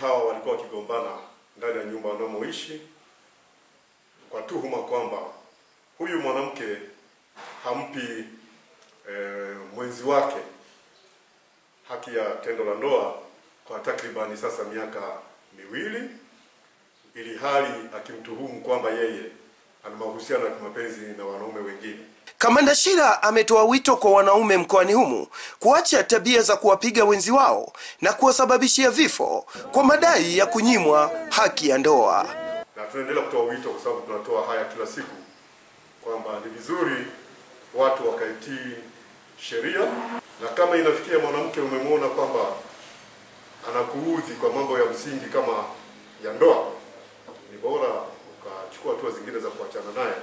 hawa walikuwa wakigombana ndani ya nyumba wanamoishi kwa tuhuma kwamba huyu mwanamke hampi e, mwenzi wake haki ya tendo la ndoa kwa takribani sasa miaka miwili, ili hali akimtuhumu kwamba yeye ana mahusiano ya kimapenzi na wanaume wengine. Kamanda Shira ametoa wito kwa wanaume mkoani humu kuacha tabia za kuwapiga wenzi wao na kuwasababishia vifo kwa madai ya kunyimwa haki ya ndoa. Na tunaendelea kutoa wito, kwa sababu tunatoa haya kila siku, kwamba ni vizuri watu wakaitii sheria, na kama inafikia mwanamke umemwona kwamba anakuudhi kwa mambo ya msingi kama ya ndoa, ni bora ukachukua hatua zingine za kuachana naye.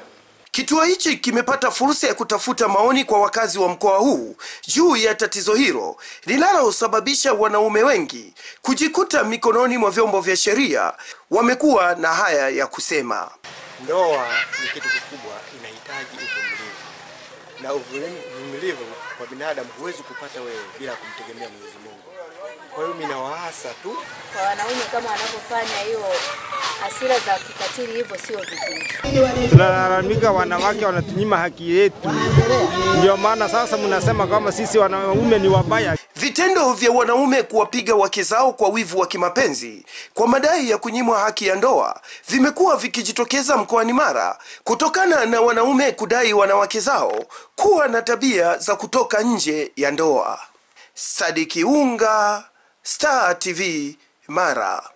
Kituo hichi kimepata fursa ya kutafuta maoni kwa wakazi wa mkoa huu juu ya tatizo hilo linalosababisha wanaume wengi kujikuta mikononi mwa vyombo vya sheria. Wamekuwa na haya ya kusema. Ndoa ni kitu kikubwa, inahitaji uvumilivu, na uvumilivu kwa binadamu huwezi kupata wewe bila kumtegemea Mwenyezi Mungu. Kwa hiyo mimi nawaasa tu kwa wanaume kama wanavyofanya hiyo hasira za kikatili, hivyo sio vizuri. Tunalalamika wanawake wanatunyima haki yetu, ndio maana sasa mnasema kama sisi wanaume ni wabaya. Vitendo vya wanaume kuwapiga wake zao kwa wivu wa kimapenzi kwa madai ya kunyimwa haki ya ndoa vimekuwa vikijitokeza mkoani Mara kutokana na wanaume kudai wanawake zao kuwa na tabia za kutoka nje ya ndoa. Sadiki Unga, Star TV, Mara.